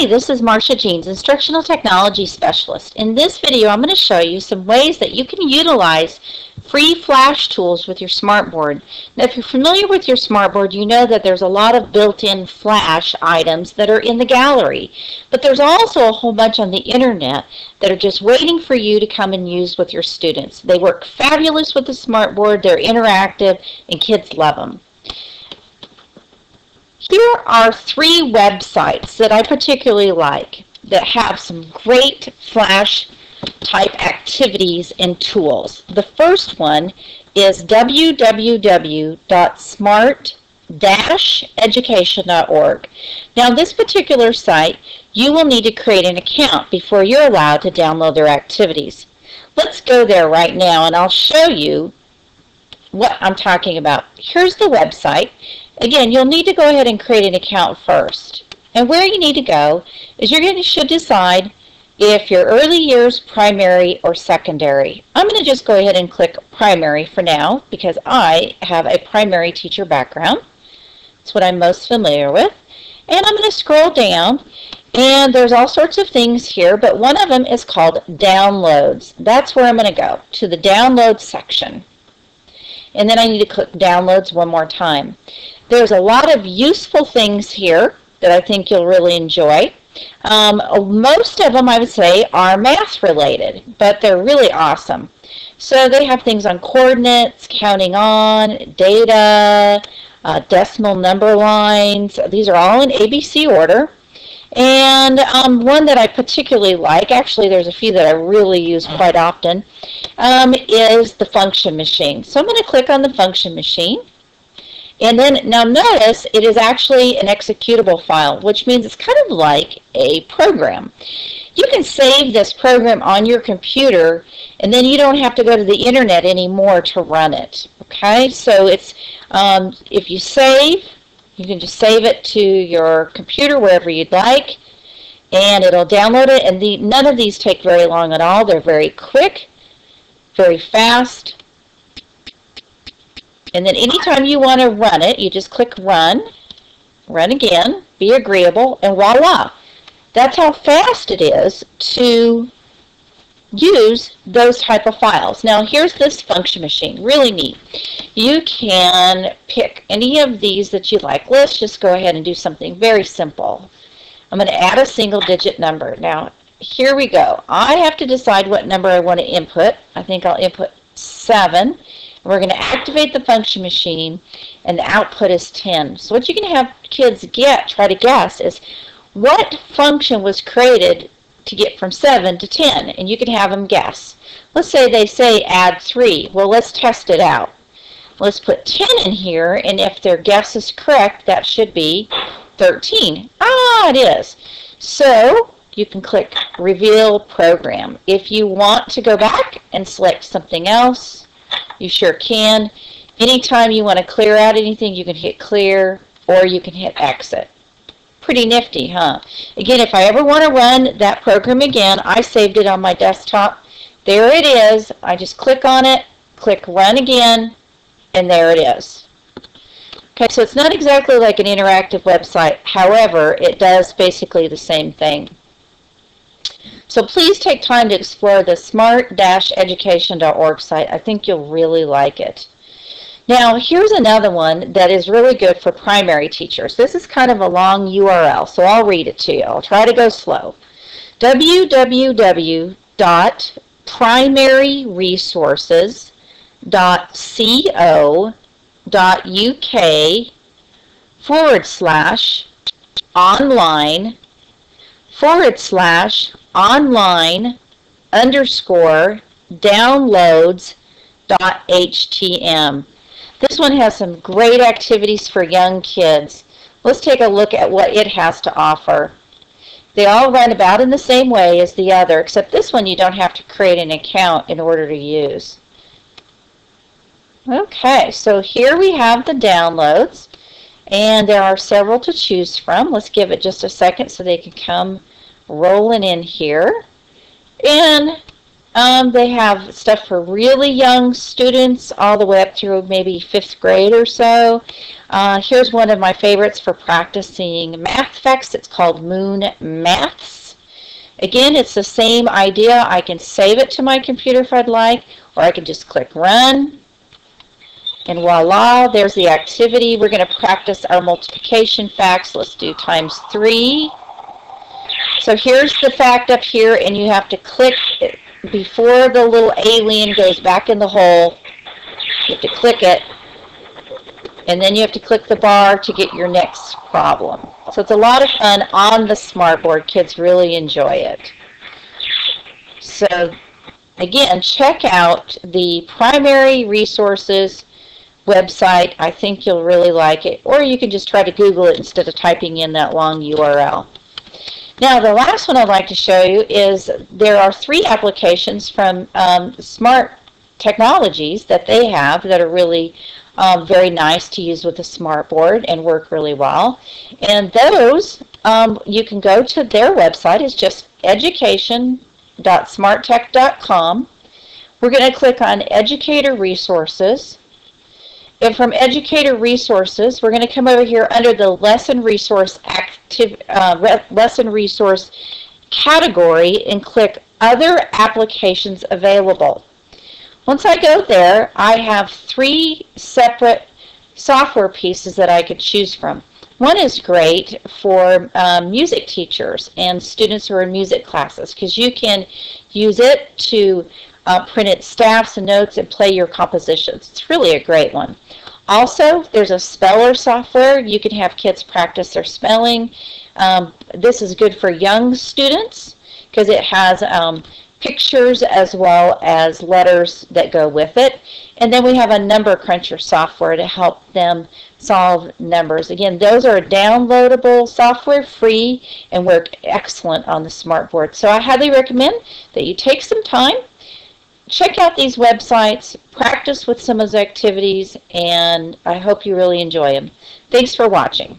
Hi, this is Marcia Jeans, Instructional Technology Specialist. In this video, I'm going to show you some ways that you can utilize free flash tools with your smartboard. Now, if you're familiar with your smartboard, you know that there's a lot of built-in flash items that are in the gallery. But there's also a whole bunch on the internet that are just waiting for you to come and use with your students. They work fabulous with the smartboard, they're interactive, and kids love them. Here are three websites that I particularly like that have some great Flash type activities and tools. The first one is www.smart-education.org. Now this particular site, you will need to create an account before you're allowed to download their activities. Let's go there right now and I'll show you what I'm talking about. Here's the website Again, you'll need to go ahead and create an account first. And where you need to go is you're going to should decide if your early years primary or secondary. I'm going to just go ahead and click primary for now because I have a primary teacher background. It's what I'm most familiar with. And I'm going to scroll down and there's all sorts of things here, but one of them is called downloads. That's where I'm going to go, to the download section. And then I need to click downloads one more time. There's a lot of useful things here that I think you'll really enjoy. Um, most of them, I would say, are math related, but they're really awesome. So they have things on coordinates, counting on, data, uh, decimal number lines. These are all in ABC order. And um, one that I particularly like, actually there's a few that I really use quite often, um, is the function machine. So I'm going to click on the function machine. And then, now notice, it is actually an executable file, which means it's kind of like a program. You can save this program on your computer, and then you don't have to go to the internet anymore to run it. Okay, so it's, um, if you save, you can just save it to your computer wherever you'd like, and it'll download it, and the, none of these take very long at all. They're very quick, very fast, and then anytime you want to run it, you just click run, run again, be agreeable, and voila. That's how fast it is to use those type of files. Now here's this function machine, really neat. You can pick any of these that you like. Let's just go ahead and do something very simple. I'm going to add a single digit number. Now here we go. I have to decide what number I want to input. I think I'll input 7. We're going to activate the function machine, and the output is 10. So what you can have kids get, try to guess, is what function was created to get from 7 to 10, and you can have them guess. Let's say they say add 3. Well, let's test it out. Let's put 10 in here, and if their guess is correct, that should be 13. Ah, it is. So you can click Reveal Program. If you want to go back and select something else, you sure can. Anytime you want to clear out anything, you can hit clear or you can hit exit. Pretty nifty, huh? Again, if I ever want to run that program again, I saved it on my desktop. There it is. I just click on it, click run again, and there it is. Okay, so it's not exactly like an interactive website. However, it does basically the same thing. So please take time to explore the smart-education.org site. I think you'll really like it. Now, here's another one that is really good for primary teachers. This is kind of a long URL, so I'll read it to you. I'll try to go slow. www.primaryresources.co.uk forward slash online forward slash online underscore downloads dot htm. This one has some great activities for young kids. Let's take a look at what it has to offer. They all run about in the same way as the other, except this one you don't have to create an account in order to use. Okay, so here we have the downloads, and there are several to choose from. Let's give it just a second so they can come rolling in here. And Um, they have stuff for really young students all the way up through maybe fifth grade or so. Uh, here's one of my favorites for practicing math facts. It's called Moon Maths. Again, it's the same idea. I can save it to my computer if I'd like, or I can just click Run. And voila, there's the activity. We're going to practice our multiplication facts. Let's do times 3. So here's the fact up here, and you have to click before the little alien goes back in the hole. You have to click it, and then you have to click the bar to get your next problem. So it's a lot of fun on the smartboard. Kids really enjoy it. So again, check out the primary resources website. I think you'll really like it. Or you can just try to Google it instead of typing in that long URL. Now, the last one I'd like to show you is there are three applications from um, Smart Technologies that they have that are really um, very nice to use with a smart board and work really well. And those, um, you can go to their website. It's just education.smarttech.com. We're going to click on Educator Resources. And from Educator Resources, we're going to come over here under the Lesson Resource Active uh, Lesson Resource category and click Other Applications Available. Once I go there, I have three separate software pieces that I could choose from. One is great for um, music teachers and students who are in music classes because you can use it to uh, printed staffs and notes and play your compositions. It's really a great one. Also, there's a speller software. You can have kids practice their spelling. Um, this is good for young students because it has um, pictures as well as letters that go with it. And then we have a number cruncher software to help them solve numbers. Again, those are downloadable software, free, and work excellent on the smartboard. So I highly recommend that you take some time check out these websites, practice with some of those activities, and I hope you really enjoy them. Thanks for watching.